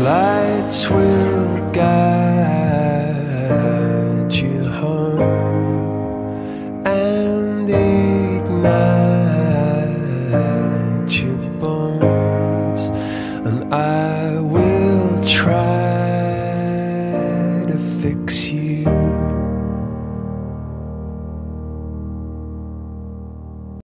Lights will guide you home and ignite your bones, and I will try.